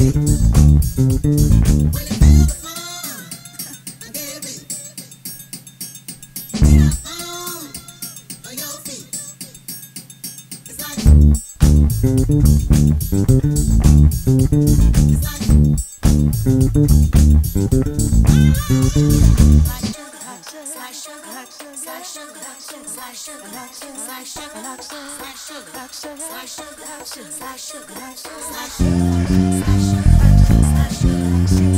Slice sugar, slice sugar, slice sugar, slice sugar.